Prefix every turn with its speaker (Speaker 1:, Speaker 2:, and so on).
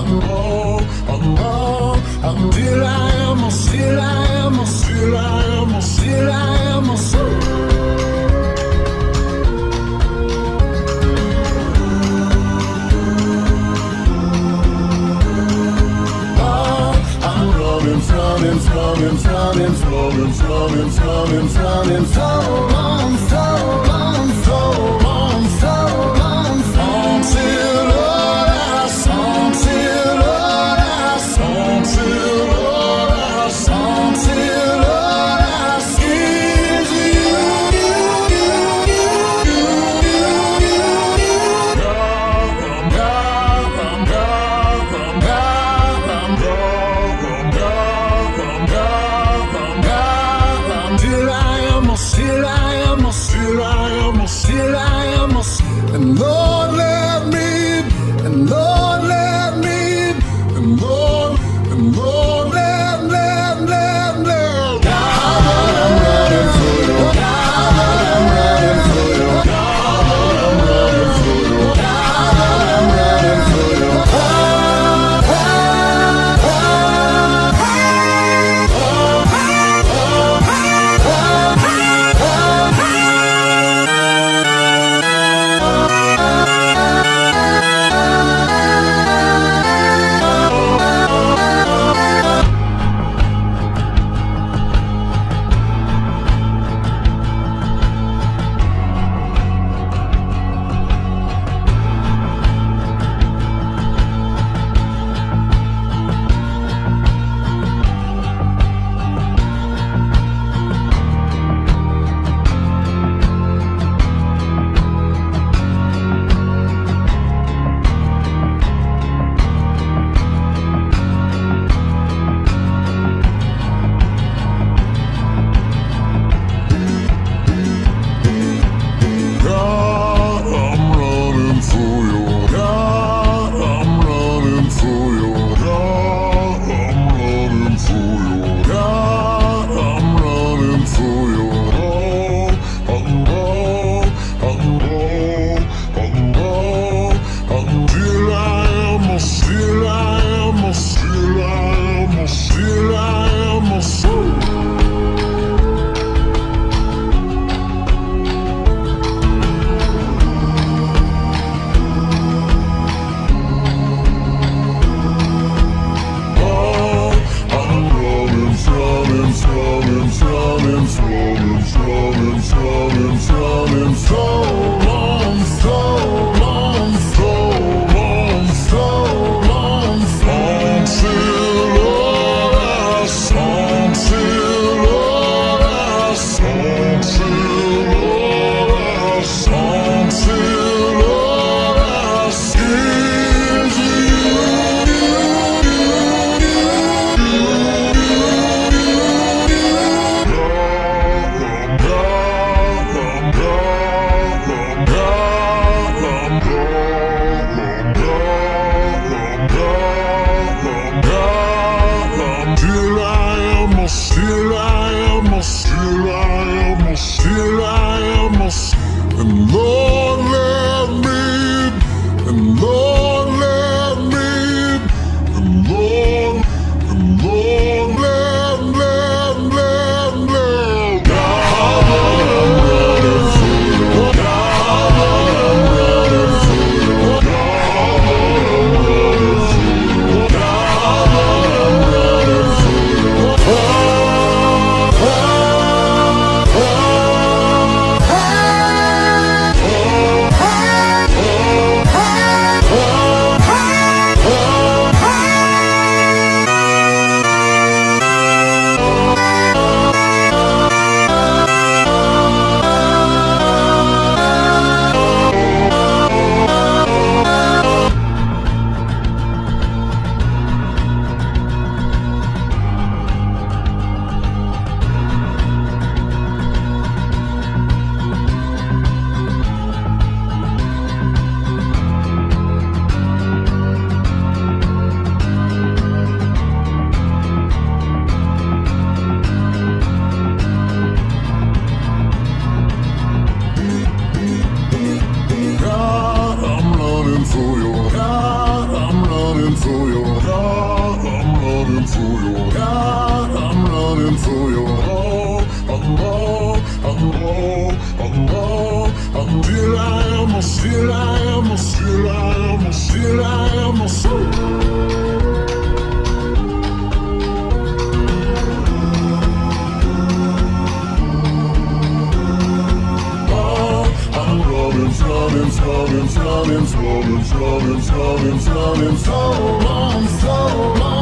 Speaker 1: and roll, and roll until I am, still I am. Slow and slow and so long, so long.